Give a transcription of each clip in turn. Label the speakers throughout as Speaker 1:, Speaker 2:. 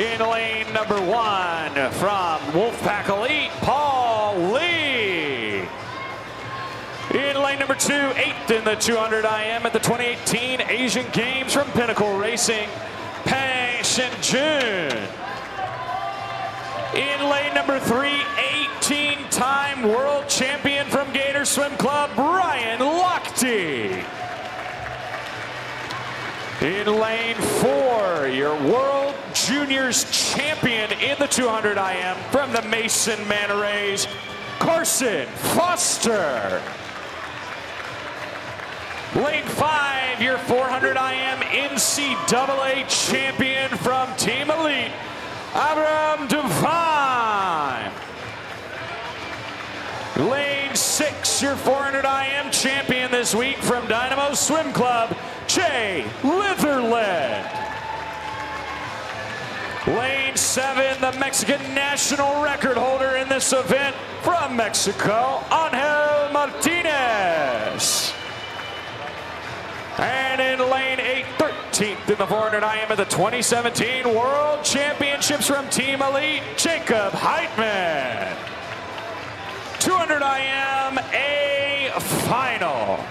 Speaker 1: In lane number one from Wolfpack Elite, Paul Lee. In lane number two, eighth in the 200 IM at the 2018 Asian Games from Pinnacle Racing, Peng Shin-jun. In lane number three, 18-time world champion from Gator Swim Club, Ryan Lochte. In lane four, your World Juniors champion in the 200 IM from the Mason Manta Rays, Carson Foster. Lane five, your 400 IM NCAA champion from Team Elite, Abrahm DeVine. Lane six, your 400 IM champion this week from Dynamo Swim Club, Jay Litherland. Lane seven, the Mexican national record holder in this event from Mexico, Angel Martinez. And in lane 8, 13th in the 400 IM at the 2017 World Championships from Team Elite, Jacob Heitman. 200 IM, a final.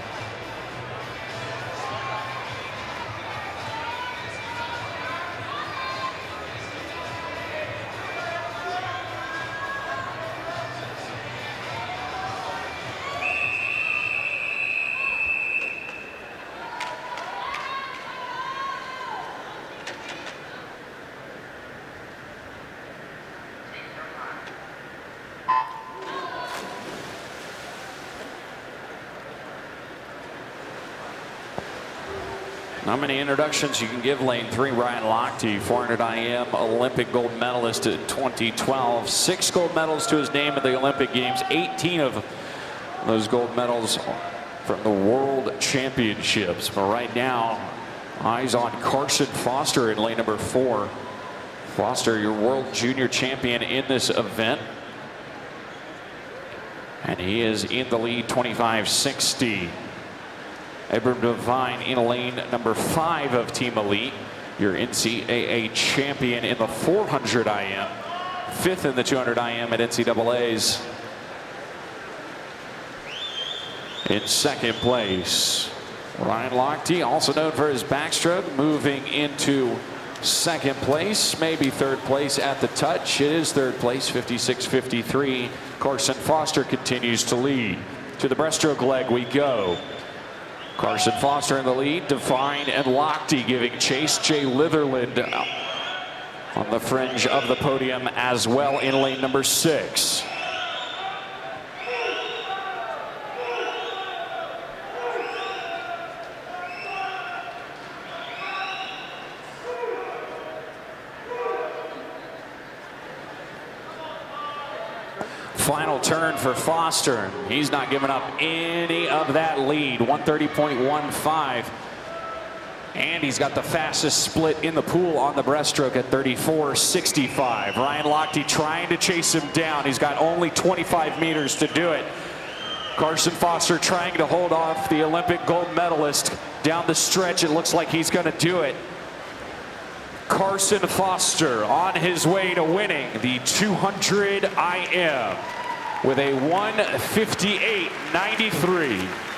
Speaker 1: Not many introductions you can give lane three. Ryan Lochte, 400 IM Olympic gold medalist in 2012. Six gold medals to his name at the Olympic Games. 18 of those gold medals from the World Championships. But right now, eyes on Carson Foster in lane number four. Foster, your World Junior Champion in this event. And he is in the lead 25-60. Abrahm DeVine in lane number five of Team Elite. Your NCAA champion in the 400 IM. Fifth in the 200 IM at NCAA's. In second place, Ryan Lochte, also known for his backstroke, moving into second place, maybe third place at the touch. It is third place, 56-53. Carson Foster continues to lead. To the breaststroke leg we go. Carson Foster in the lead, DeVine and Lochte giving chase. Jay Litherland on the fringe of the podium as well in lane number six. Final turn for Foster. He's not giving up any of that lead. 130.15. And he's got the fastest split in the pool on the breaststroke at 34.65. Ryan Lochte trying to chase him down. He's got only 25 meters to do it. Carson Foster trying to hold off the Olympic gold medalist down the stretch. It looks like he's going to do it. Carson Foster on his way to winning the 200 IM with a 158.93.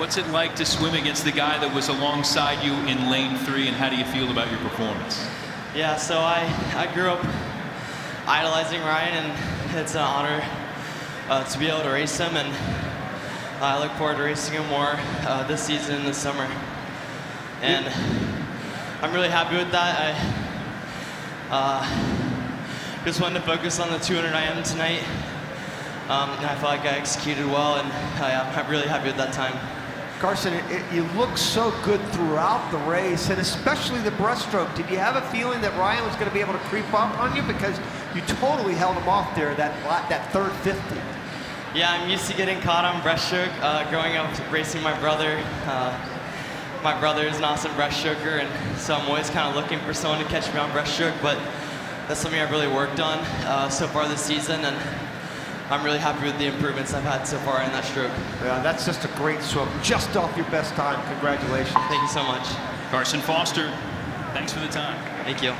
Speaker 2: What's it like to swim against the guy that was alongside you in lane three, and how do you feel about your performance?
Speaker 3: Yeah, so I, I grew up idolizing Ryan, and it's an honor uh, to be able to race him, and I look forward to racing him more uh, this season, this summer. And I'm really happy with that. I uh, just wanted to focus on the 200 IM tonight. Um, and I felt like I executed well, and I, I'm really happy with that time.
Speaker 4: Carson, it, it, you look so good throughout the race, and especially the breaststroke. Did you have a feeling that Ryan was going to be able to creep up on you because you totally held him off there that that third 50?
Speaker 3: Yeah, I'm used to getting caught on breaststroke. Uh, growing up racing my brother, uh, my brother is an awesome breaststroker, and so I'm always kind of looking for someone to catch me on breaststroke. But that's something I've really worked on uh, so far this season, and I'm really happy with the improvements I've had so far in that stroke.
Speaker 4: Yeah, that's just a great swim. Just off your best time. Congratulations.
Speaker 3: Thank you so much.
Speaker 2: Carson Foster, thanks for the time.
Speaker 3: Thank you.